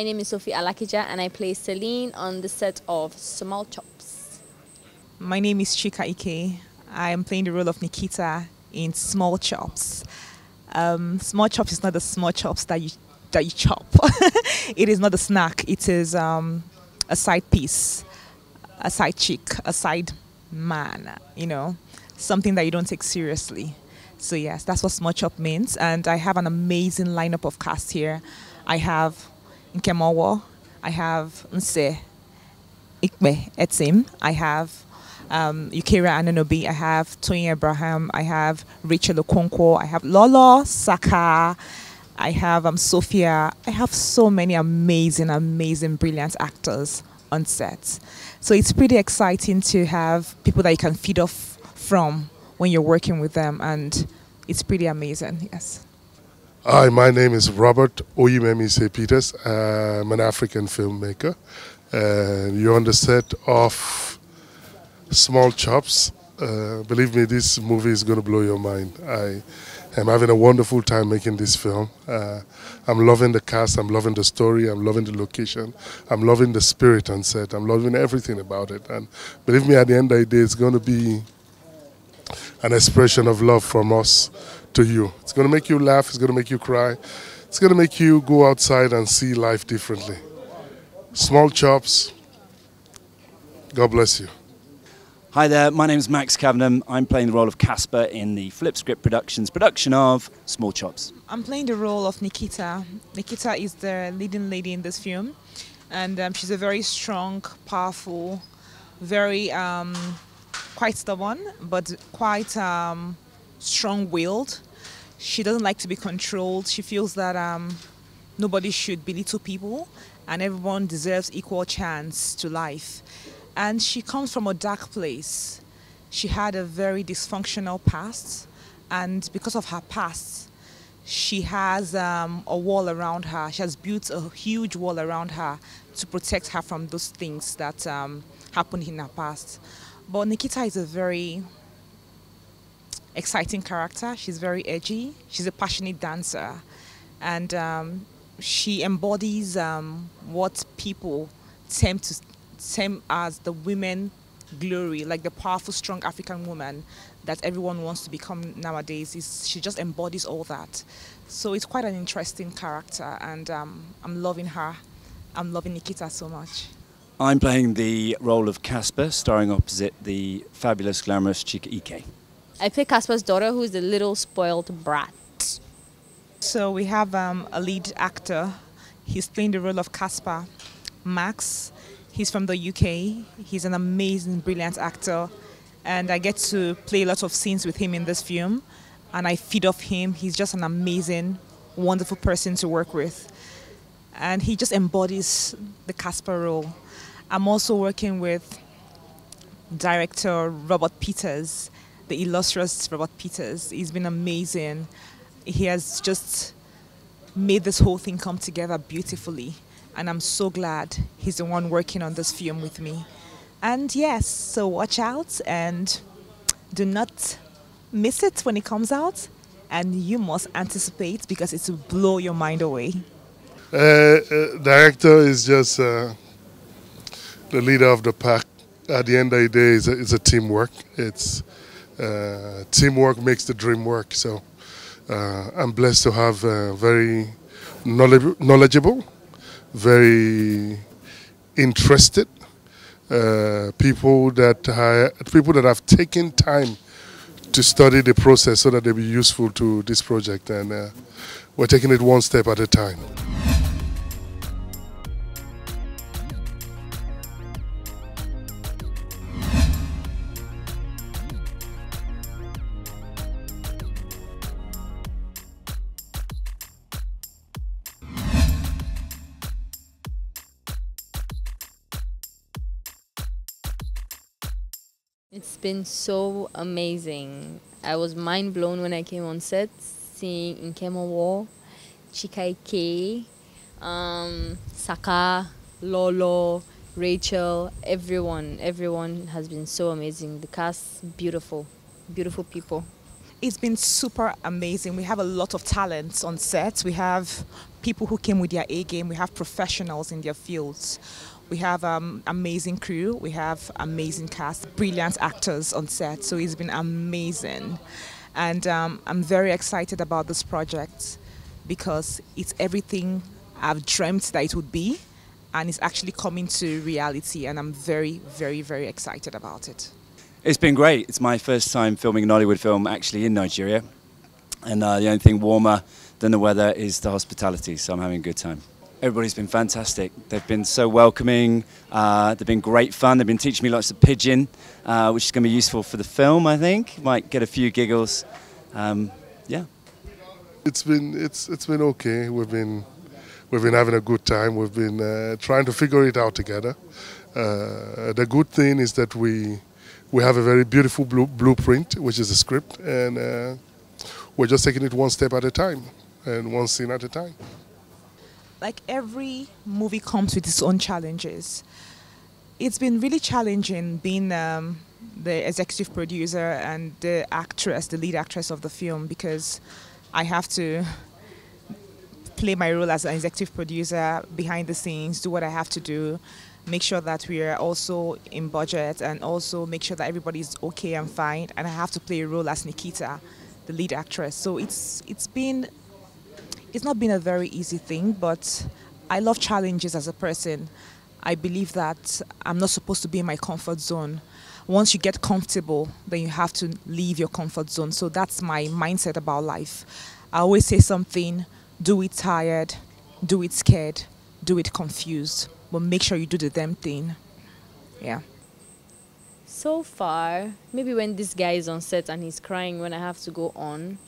My name is Sophie Alakija and I play Celine on the set of Small Chops. My name is Chika Ike. I am playing the role of Nikita in Small Chops. Um, small chops is not the small chops that you that you chop. it is not a snack. It is um, a side piece, a side chick, a side man. You know, something that you don't take seriously. So yes, that's what small chop means. And I have an amazing lineup of cast here. I have Nkem Owoh, I have Nse, Ikpe Etim, I have um, Yukira Ananobi, I have Tony Abraham, I have Rachel Okonkwo, I have Lolo Saka, I have um, Sophia. I have so many amazing, amazing, brilliant actors on set. So it's pretty exciting to have people that you can feed off from when you're working with them, and it's pretty amazing. Yes. Hi, my name is Robert Oyimemise Peters. I'm an African filmmaker. And you're on the set of Small Chops. Uh, believe me, this movie is going to blow your mind. I am having a wonderful time making this film. Uh, I'm loving the cast, I'm loving the story, I'm loving the location, I'm loving the spirit on set, I'm loving everything about it. And believe me, at the end of the day, it's going to be an expression of love from us to you. It's going to make you laugh, it's going to make you cry, it's going to make you go outside and see life differently. Small chops. God bless you. Hi there, my name is Max Cavenham. I'm playing the role of Casper in the Flipscript Productions production of Small Chops. I'm playing the role of Nikita. Nikita is the leading lady in this film, and um, she's a very strong, powerful, very um, quite stubborn, but quite um, strong-willed. She doesn't like to be controlled. She feels that um, nobody should belittle people, and everyone deserves equal chance to life. And she comes from a dark place. She had a very dysfunctional past, and because of her past, she has um, a wall around her. She has built a huge wall around her to protect her from those things that um, happened in her past. But Nikita is a very exciting character. She's very edgy. She's a passionate dancer, and um, she embodies um, what people tend to term as the women glory, like the powerful, strong African woman that everyone wants to become nowadays. Is she just embodies all that? So it's quite an interesting character, and um, I'm loving her. I'm loving Nikita so much. I'm playing the role of Casper, starring opposite the fabulous, glamorous Chika Ike. I play Casper's daughter, who's the little spoiled brat. So we have um, a lead actor. He's playing the role of Casper, Max. He's from the UK. He's an amazing, brilliant actor. And I get to play a lot of scenes with him in this film. And I feed off him. He's just an amazing, wonderful person to work with. And he just embodies the Casper role. I'm also working with director Robert Peters, the illustrious Robert Peters. He's been amazing. He has just made this whole thing come together beautifully and I'm so glad he's the one working on this film with me. And yes, so watch out and do not miss it when it comes out, and you must anticipate because it will blow your mind away. Uh, uh, director is just uh, the leader of the pack. At the end of the day, it's a, it's a teamwork. It's uh, teamwork makes the dream work. So uh, I'm blessed to have very knowledgeable very interested uh, people that are, people that have taken time to study the process so that they'll be useful to this project and uh, we're taking it one step at a time. It's been so amazing. I was mind blown when I came on set, seeing Nkem Owoh, Chika Ike, um, Saka, Lolo, Rachel, everyone, everyone has been so amazing. The cast, beautiful, beautiful people. It's been super amazing. We have a lot of talents on set. We have people who came with their A game. We have professionals in their fields. We have um, amazing crew. We have amazing cast, brilliant actors on set. So it's been amazing, and um, I'm very excited about this project because it's everything I've dreamt that it would be, and it's actually coming to reality. And I'm very, very, very excited about it. It's been great. It's my first time filming an Nollywood film actually in Nigeria, and uh, the only thing warmer than the weather is the hospitality. So I'm having a good time. Everybody's been fantastic. They've been so welcoming. Uh, they've been great fun. They've been teaching me lots of pidgin, uh, which is going to be useful for the film. I think might get a few giggles. Um, yeah. It's been it's it's been okay. We've been we've been having a good time. We've been uh, trying to figure it out together. Uh, the good thing is that we we have a very beautiful blue, blueprint, which is a script, and uh, we're just taking it one step at a time and one scene at a time like every movie comes with its own challenges. It's been really challenging being um, the executive producer and the actress, the lead actress of the film, because I have to play my role as an executive producer behind the scenes, do what I have to do, make sure that we are also in budget, and also make sure that everybody's okay and fine. And I have to play a role as Nikita, the lead actress. So it's it's been it's not been a very easy thing, but I love challenges as a person. I believe that I'm not supposed to be in my comfort zone. Once you get comfortable, then you have to leave your comfort zone. So that's my mindset about life. I always say something do it tired, do it scared, do it confused, but make sure you do the damn thing. Yeah. So far, maybe when this guy is on set and he's crying when I have to go on,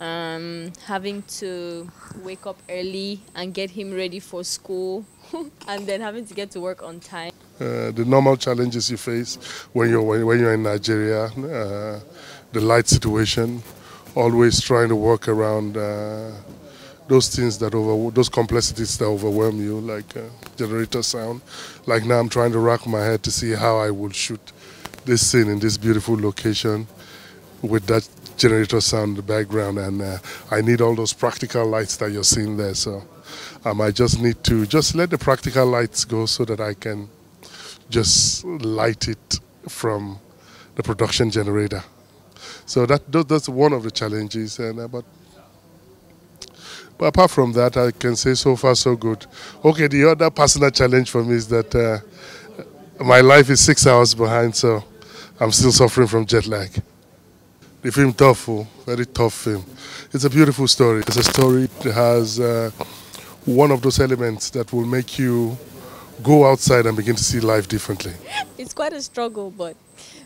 um, having to wake up early and get him ready for school, and then having to get to work on time. Uh, the normal challenges you face when you're when you're in Nigeria, uh, the light situation, always trying to work around uh, those things that over those complexities that overwhelm you, like uh, generator sound. Like now, I'm trying to rack my head to see how I will shoot this scene in this beautiful location with that generator sound in the background, and uh, I need all those practical lights that you're seeing there. So um, I just need to just let the practical lights go so that I can just light it from the production generator. So that that's one of the challenges, and uh, but. But apart from that, I can say so far so good. Okay, the other personal challenge for me is that uh, my life is six hours behind, so I'm still suffering from jet lag. The film Tough, very tough film. It's a beautiful story. It's a story that has uh, one of those elements that will make you go outside and begin to see life differently. It's quite a struggle, but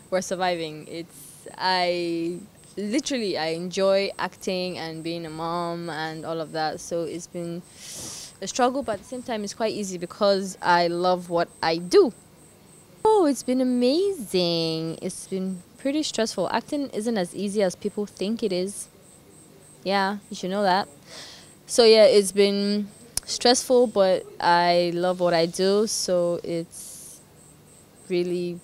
we're surviving. It's I literally I enjoy acting and being a mom and all of that. So it's been a struggle, but at the same time it's quite easy because I love what I do. Oh, it's been amazing. It's been pretty stressful. Acting isn't as easy as people think it is. Yeah, you should know that. So yeah, it's been stressful, but I love what I do, so it's really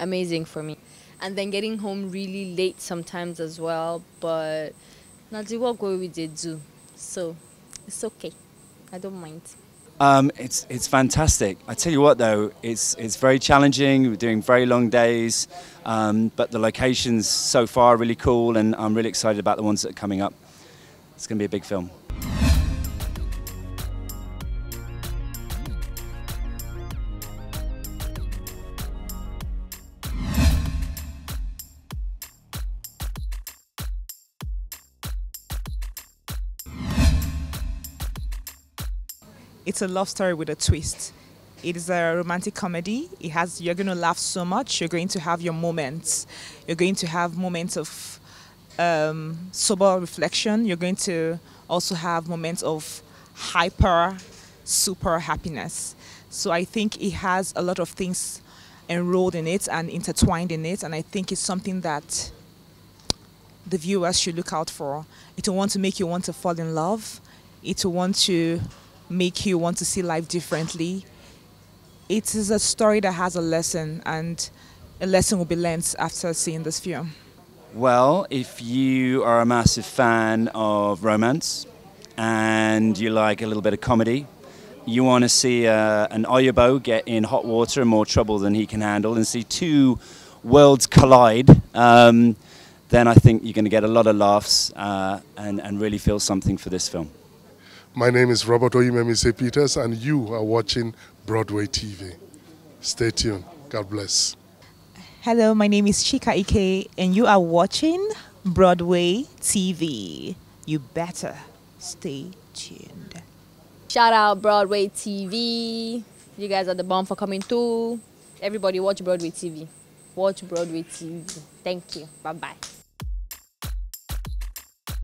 amazing for me. And then getting home really late sometimes as well, but not the work we did do. So it's okay. I don't mind. Um, it's it's fantastic. I tell you what, though, it's it's very challenging. We're doing very long days, um, but the locations so far are really cool, and I'm really excited about the ones that are coming up. It's going to be a big film. It's a love story with a twist. It is a romantic comedy. It has you're going to laugh so much. You're going to have your moments. You're going to have moments of um, sober reflection. You're going to also have moments of hyper, super happiness. So I think it has a lot of things enrolled in it and intertwined in it, and I think it's something that the viewers should look out for. It will want to make you want to fall in love. It will want to make you want to see life differently. It is a story that has a lesson, and a lesson will be learned after seeing this film. Well, if you are a massive fan of romance and you like a little bit of comedy, you want to see uh, an oyibo get in hot water and more trouble than he can handle and see two worlds collide, um, then I think you're going to get a lot of laughs uh, and, and really feel something for this film. My name is Robert Oyememise Peters, and you are watching Broadway TV. Stay tuned. God bless. Hello, my name is Chika Ike, and you are watching Broadway TV. You better stay tuned. Shout out Broadway TV. You guys are the bomb for coming through. Everybody watch Broadway TV. Watch Broadway TV. Thank you. Bye bye.